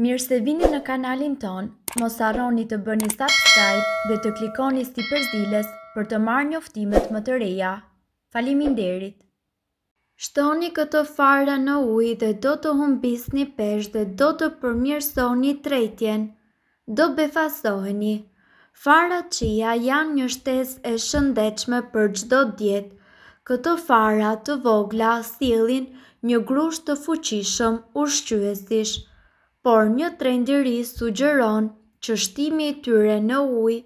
Mirë se vini në kanalin tonë, mos harroni të bëni subscribe dhe të klikoni sipër ziles për të marrë njoftimet më të reja. Faleminderit! Shtoni këto fara në ujë dhe do të humbisni peshë dhe do të përmirësoni tretjen. Do befasoheni. Farat chia janë një shtesë e shëndetshme për çdo dietë. Këto fara të vogla sjellin një grusht të fuqishëm ushqyesish,, por një trend i ri sugjeron që shtimi i tyre në ujë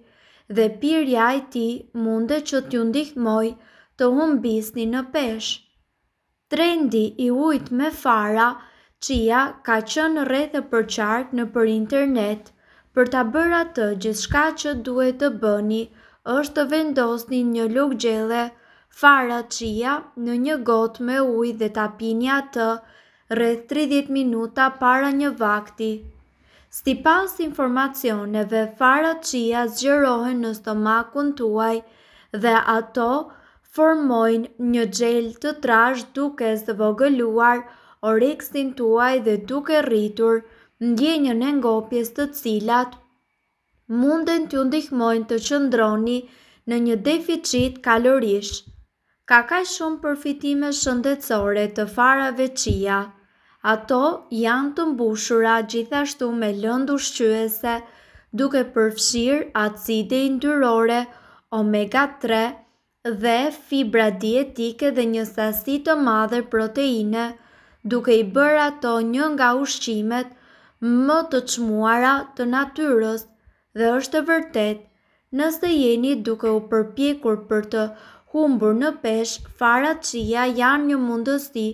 dhe pirja e tij mundet që t'ju ndihmojë të humbisni në peshë. Trendi i ujit me fara chia ka qenë rreth e përqark nëpër internet. Për ta bërë atë, gjithçka që duhet të bëni është të vendosni një lugë gjelle fara chia në një gotë me ujë dhe ta pini atë rreth tridhjetë minuta para një vakti. Sipas informacioneve, fara chia zgjerohen në stomakun tuaj dhe ato formojnë një xhel të trashë duke zvogëluar oreksin tuaj dhe duke rritur ndjenjën e ngopjes të cilat munden t'ju ndihmojnë të qëndroni në një deficit kalorish. Ka kaq shumë përfitime shëndetësore të farave chia. Ato janë të mbushura gjithashtu me lëndë ushqyese, duke përfshirë acide yndyrore omega tre dhe fibra dietike dhe një sasi të madhe proteine, duke i bërë ato një nga ushqimet më të çmuara të natyrës, Dhe është e vërtetë, nëse jeni duke u përpjekur për të humbur në peshë, farat chia janë një mundësi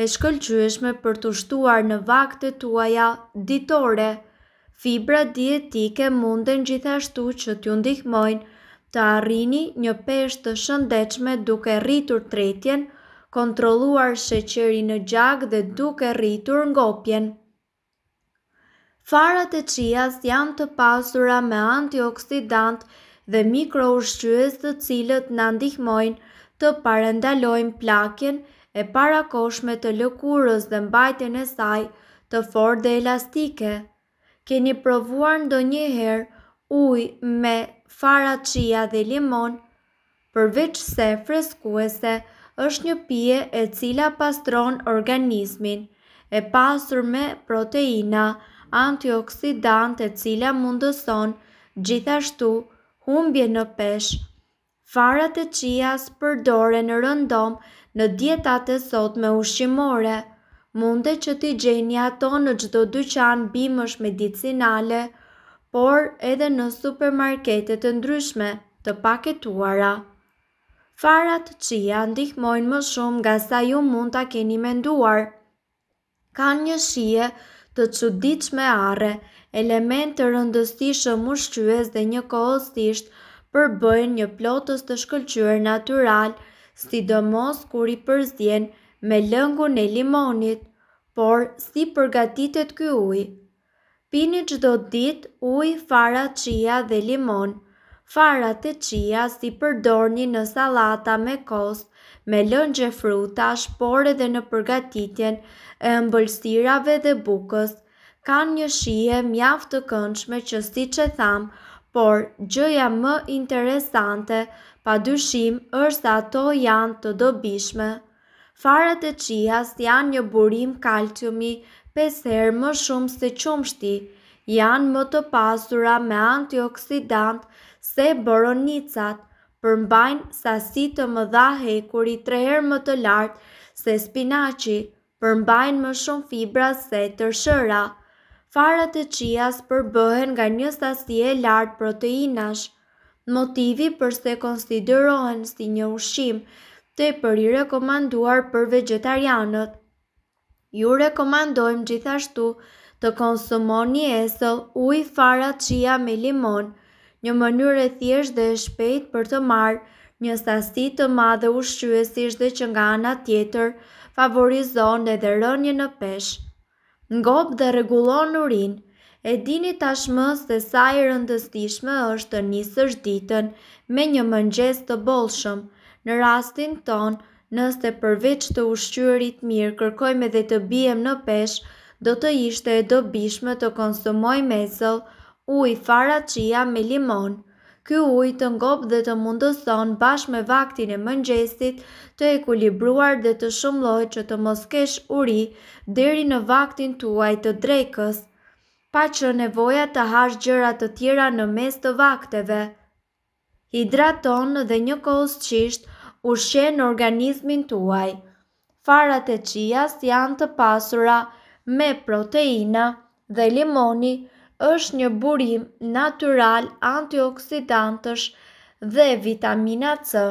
e shkëlqyeshme për t'u shtuar në vaktet tuaja ditore. Fibrat dietike munden gjithashtu që t'ju ndihmojnë të arrini një peshë të shëndetshme duke rritur tretjen, kontrolluar sheqerin në gjak dhe duke rritur ngopjen. Farat e chias janë të pasura me antioksidantë dhe mikroushqyes të cilët na ndihmojnë të parandalojmë plakjen e parakohshme të lëkurës dhe mbajtjen e saj të fortë dhe elastike. Keni provuar ndonjëherë ujë me fara chia dhe limon? Përveçse freskuese, është një pije e cila pastron organizmin, e pasur me proteina, antioksidantë e cila mundëson gjithashtu humbje në peshë. Farat e chias përdoren rëndom në dietat e sotme ushqimore. Mundet që t'i gjeni ato në çdo dyqan bimësh medicinale, por edhe në supermarkete të ndryshme të paketuara. Farat chia ndihmojnë më shumë nga sa ju mund ta keni menduar. Kanë një shije të çuditshme arre, element të rëndësishëm ushqyes dhe njëkohësisht përbëjnë një plotës të shkëlqyer natyral, sidomos kur i përzien me lëngun e limonit. Por si përgatitet ky ujë? Pini çdo ditë ujë, fara chia dhe limon. Farat e chias i përdorni në sallata me kos, me lëngje frutash, por edhe në përgatitjen e ëmbëlsirave dhe bukës. Kanë një shije mjaft të këndshme që siç e thamë, por gjëja më interesante padyshim është se ato janë të dobishme. Farat e chias janë një burim kalciumi pesë herë më shumë se qumështi. Janë më të pasura me antioksidantë se boronicat. Përmbajnë sasi të mëdha hekuri tre herë më të lartë se spinaqi. Përmbajnë më shumë fibra se tërshëra. Farat e chias përbëhen nga një sasi e lartë proteinash. Motivi përse konsiderohen si një ushqim tepër i rekomanduar për vegjetarianët. Ju rekomandojmë gjithashtu të konsumoni esëll, ujë, fara chia me limon. Një mënyrë e thjeshtë dhe e shpejtë për të marrë një sasi të madhe ushqyesish dhe që nga ana tjetër favorizon edhe rënie në peshë. Ngop dhe rregullon urinë. E dini tashmë se sa e rëndësishme është të nisësh ditën me një mëngjes të bollshëm. Në rastin tonë, nëse përveç të ushqyerit mirë kërkojmë edhe të biem në peshë, do të ishte e dobishme të konsumojmë esëll, ujë fara chia me limon. Ky ujë të ngop dhe të mundëson bashkë me vaktin e mëngjesit të ekuilibruar dhe të shumëllojtë që të mos kesh uri deri në vaktin tuaj të drekës, pa qenë nevoja të hash gjëra të tjera në mes të vakteve. Hidraton dhe njëkohësisht ushqen organizmin tuaj. Farat e chias janë të pasura me proteina dhe limoni është një burim natyral antioksidantësh dhe vitamina C.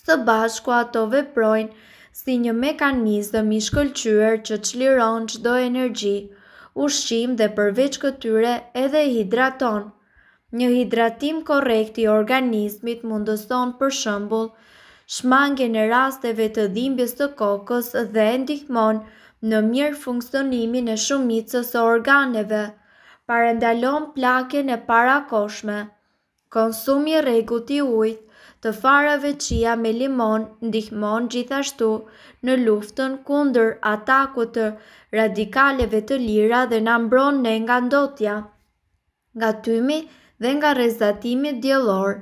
Së bashku ato veprojnë si një mekanizëm i shkëlqyer që çliron çdo energji, ushqim dhe përveç këtyre edhe hidraton. Një hidratim korrekt i organizmit mundëson për shembull shmangien e rasteve të dhimbjes të kokës dhe ndihmon në mirëfunksionimin e shumicës së organeve. Parandalon plakjen e parakohshme. Konsumi i rregullt i ujit të farave chia me limon ndihmon gjithashtu në luftën kundër atakut të radikaleve të lira dhe na mbron ne nga ndotja. nga tymi dhe nga rrezatimi diellor,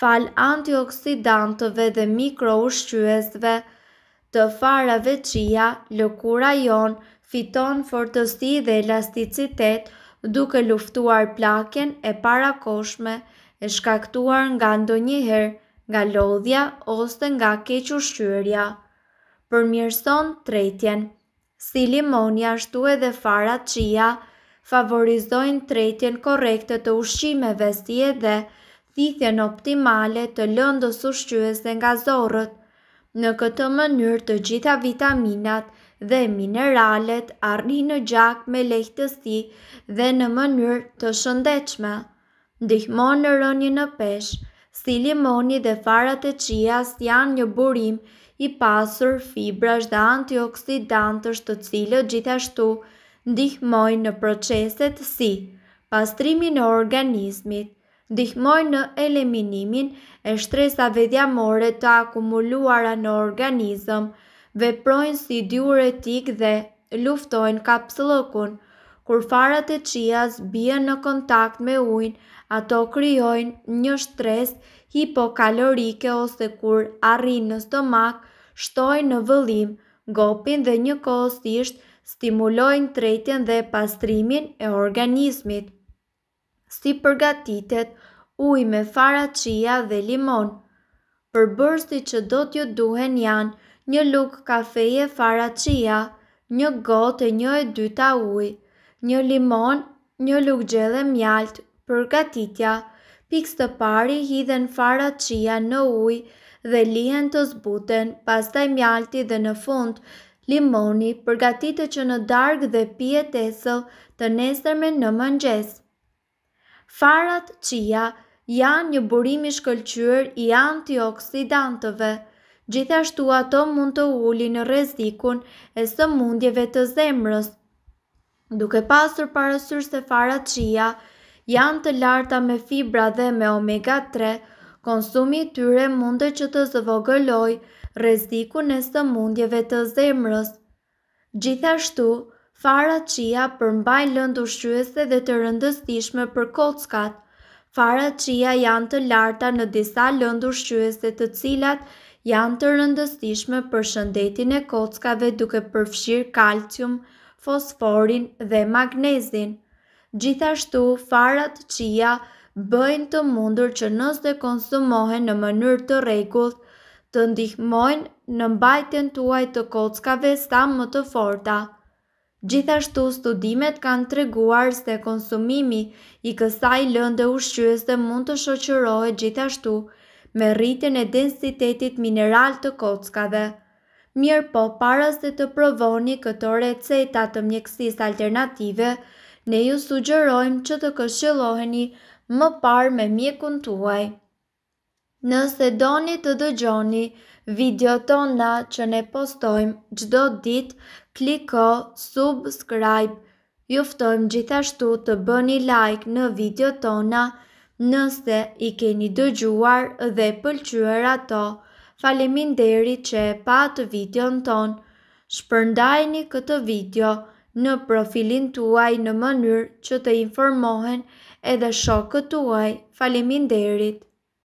falë antioksidantëve dhe mikroushqyesve të farave chia, lëkura jonë fiton fortësi dhe elasticitet duke luftuar plakjen e parakohshme e shkaktuar nga ndonjëherë nga lodhja ose nga kequshqyerja. Përmirëson tretjen, Si limoni ashtu edhe fara chia favorizojnë tretjen korrekte të ushqimeve si edhe thithjen optimale të lëndës ushqyese nga zorrët. Në këtë mënyrë të gjitha vitaminat dhe mineralet arrijnë në gjak me lehtësi dhe në mënyrë të shëndetshme. Ndihmon në rënien në peshë, si limoni dhe farat e chias janë një burim i pasur fibrash dhe antioksidantësh të cilët gjithashtu ndihmojnë në proceset si pastrimin e organizmit, ndihmojnë në eliminimin e shtresave dhjamore të akumuluara në organizëm, veprojnë si diuretikë dhe luftojnë kapsllëkun. Kur farat e chias bien në kontakt me ujin, ato krijojnë një shtresë hipokalorike ose kur arrijnë në stomak, shtojnë në vëllim, ngopin dhe njëkohësisht stimulojnë tretjen dhe pastrimin e organizmit. Si përgatitet uji me fara chia dhe limon? Përbërësit që do t'ju duhen janë një lugë kafeje fara chia, një gotë e një e dyta ujë, një limon, një lugë gjelle mjaltë. Përgatitja, Pikë së pari hidhen fara chia në ujë dhe lihen të zbuten, pastaj mjalti dhe në fund Limoni, përgatite që në darkë dhe pije esëll të nesërmen në mëngjes. Farat chia janë një burim i shkëlqyer i antioksidantëve. Gjithashtu ato mund të ulin rrezikun e sëmundjeve të zemrës. Duke pasur parasysh se farat chia janë të larta me fibra dhe me omega tre, konsumi i tyre mund që të zvogëlojë rrezikun e sëmundjeve të zemrës. Gjithashtu, farat chia përmbajnë lëndë ushqyese dhe të rëndësishme për kockat. Farat chia janë të larta në disa lëndë ushqyese të cilat janë të rëndësishme për shëndetin e kockave duke përfshirë kalcium, fosforin dhe magnezin. Gjithashtu, farat chia bëjnë të mundur që nëse konsumohen në mënyrë të rregullt, të ndihmojnë në mbajtjen tuaj të kockave sa më të forta. Gjithashtu, studimet kanë treguar se konsumimi i kësaj lënde ushqyese mund të shoqërohet gjithashtu me rritjen e densitetit mineral të kockave. Mirëpo, para se të provoni këto receta të mjekësisë alternative, ne ju sugjerojmë që të këshilloheni më parë me mjekun tuaj. Nëse doni të dëgjoni videot tona që ne postojmë çdo ditë, kliko Subscribe Ju ftojmë gjithashtu të bëni like në videot tona nëse i keni dëgjuar dhe pëlqyer ato. Faleminderit që e patë videon tonë! Shpërndajeni këtë video në profilin tuaj në mënyrë që të informohen edhe shokët tuaj. Faleminderit!